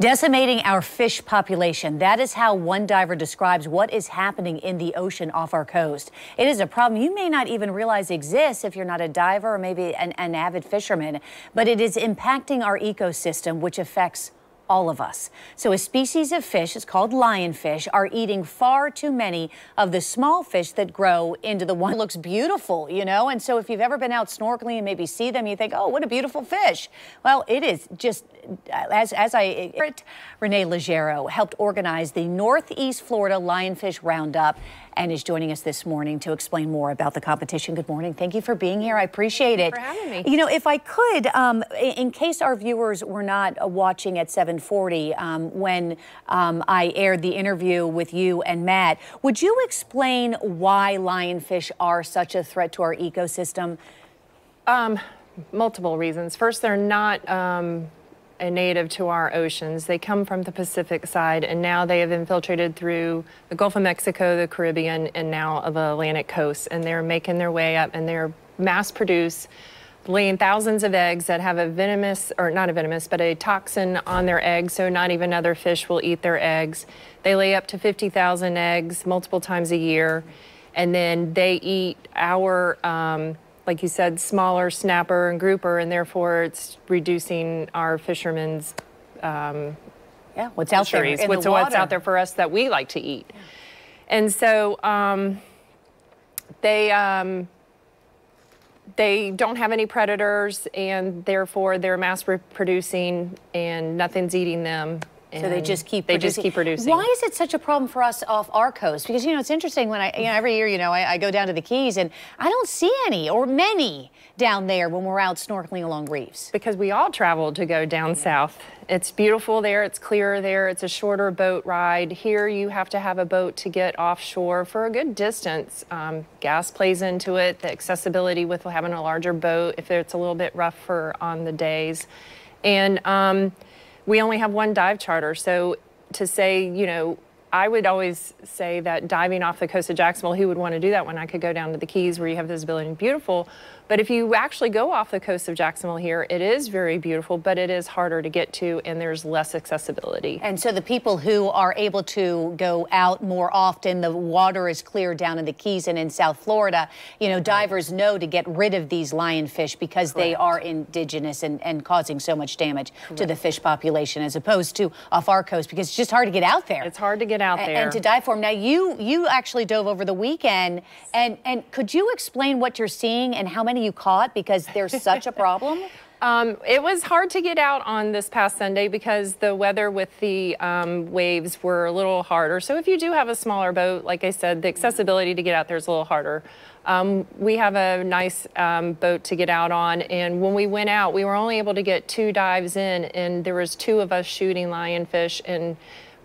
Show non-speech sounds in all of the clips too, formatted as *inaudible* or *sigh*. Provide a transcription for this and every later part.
Decimating our fish population. That is how one diver describes what is happening in the ocean off our coast. It is a problem you may not even realize exists if you're not a diver or maybe an, an avid fisherman, but it is impacting our ecosystem, which affects all of us. So a species of fish, it's called lionfish, are eating far too many of the small fish that grow into the one looks beautiful, you know? And so if you've ever been out snorkeling and maybe see them, you think, oh, what a beautiful fish. Well, it is just, as, as I, Renee Legero helped organize the Northeast Florida Lionfish Roundup and is joining us this morning to explain more about the competition. Good morning. Thank you for being here. I appreciate it. for having me. You know, if I could, um, in case our viewers were not uh, watching at 740 um, when um, I aired the interview with you and Matt, would you explain why lionfish are such a threat to our ecosystem? Um, multiple reasons. First, they're not um, a native to our oceans. They come from the Pacific side, and now they have infiltrated through the Gulf of Mexico, the Caribbean, and now the Atlantic coast. And they're making their way up, and they're mass produced, laying thousands of eggs that have a venomous, or not a venomous, but a toxin on their eggs, so not even other fish will eat their eggs. They lay up to 50,000 eggs multiple times a year, and then they eat our um, like you said, smaller snapper and grouper, and therefore it's reducing our fishermen's um, yeah, what's out there in what's, the what's out there for us that we like to eat. Yeah. And so um, they um, they don't have any predators, and therefore they're mass reproducing, and nothing's eating them. So they just keep they producing. just keep producing. Why is it such a problem for us off our coast? Because you know it's interesting when I you know every year you know I, I, go down to the Keys and I don't see any or many down there when we're out snorkeling along reefs. Because we all travel to go down south. It's beautiful there. It's clearer there. It's a shorter boat ride. Here you have to have a boat to get offshore for a good distance. Um, gas plays into it. The accessibility with having a larger boat if it's a little bit rougher on the days, and. Um, we only have one dive charter. So to say, you know, I would always say that diving off the coast of Jacksonville, who would want to do that when I could go down to the Keys where you have visibility and beautiful. But if you actually go off the coast of Jacksonville here, it is very beautiful, but it is harder to get to and there's less accessibility. And so the people who are able to go out more often, the water is clear down in the Keys and in South Florida, you know, divers know to get rid of these lionfish because Correct. they are indigenous and, and causing so much damage Correct. to the fish population as opposed to off our coast because it's just hard to get out there. It's hard to get out there. And to dive for them. Now, you, you actually dove over the weekend, and, and could you explain what you're seeing and how many you caught because there's such a problem? *laughs* Um, it was hard to get out on this past Sunday because the weather with the um, waves were a little harder. So if you do have a smaller boat, like I said, the accessibility to get out there is a little harder. Um, we have a nice um, boat to get out on, and when we went out, we were only able to get two dives in, and there was two of us shooting lionfish, and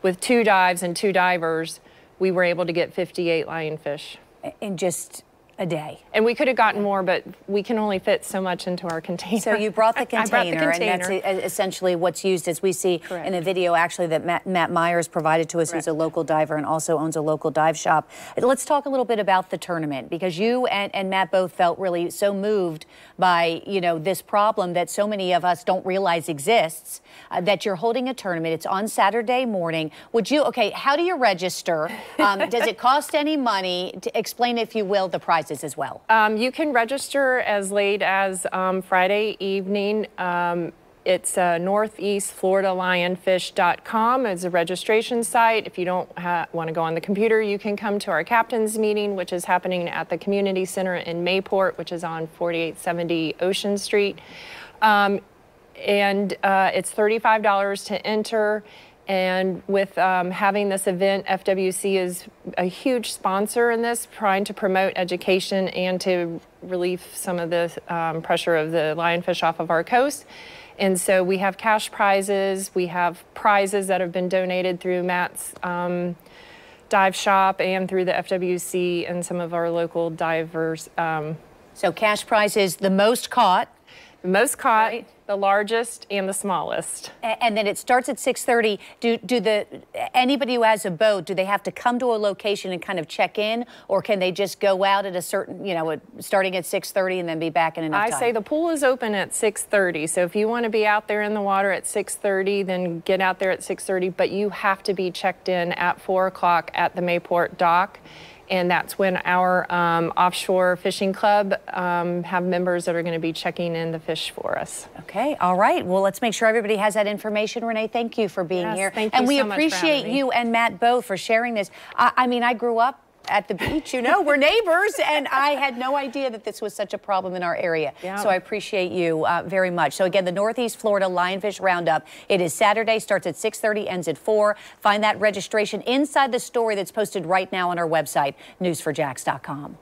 with two dives and two divers, we were able to get 58 lionfish. In just a day. And we could have gotten more, but we can only fit so much into our container. So you brought the *laughs* container, brought the container. and that's essentially what's used as we see Correct. in a video actually that Matt, Matt Myers provided to us, Correct. who's a local diver and also owns a local dive shop. Let's talk a little bit about the tournament because you and, and Matt both felt really so moved by, you know, this problem that so many of us don't realize exists, uh, that you're holding a tournament. It's on Saturday morning. Would you, okay, how do you register? Um, does it *laughs* cost any money? To explain, if you will, the prize as well? Um, you can register as late as um, Friday evening. Um, it's uh, northeastfloridalionfish.com as a registration site. If you don't want to go on the computer, you can come to our captain's meeting, which is happening at the community center in Mayport, which is on 4870 Ocean Street. Um, and uh, it's $35 to enter. And with um, having this event, FWC is a huge sponsor in this, trying to promote education and to relieve some of the um, pressure of the lionfish off of our coast. And so we have cash prizes, we have prizes that have been donated through Matt's um, dive shop and through the FWC and some of our local divers. Um, so cash prizes, the most caught. The most caught. Right the largest and the smallest. And then it starts at 6:30. Do do the anybody who has a boat, do they have to come to a location and kind of check in, or can they just go out at a certain, you know, starting at 6:30 and then be back in enough I time? say the pool is open at 6:30. So if you want to be out there in the water at 6:30, then get out there at 6:30. But you have to be checked in at 4 o'clock at the Mayport dock. And that's when our um, offshore fishing club um, have members that are going to be checking in the fish for us. Okay, all right. Well, let's make sure everybody has that information. Renee, thank you for being Yes, here. thank and you we so much for having appreciate you and Matt both for sharing this. I, I mean, I grew up at the beach, you know, we're neighbors, and I had no idea that this was such a problem in our area. Yeah. So I appreciate you uh, very much. So again, the Northeast Florida Lionfish Roundup. It is Saturday, starts at 6:30, ends at 4. Find that registration inside the story that's posted right now on our website, news4jax.com.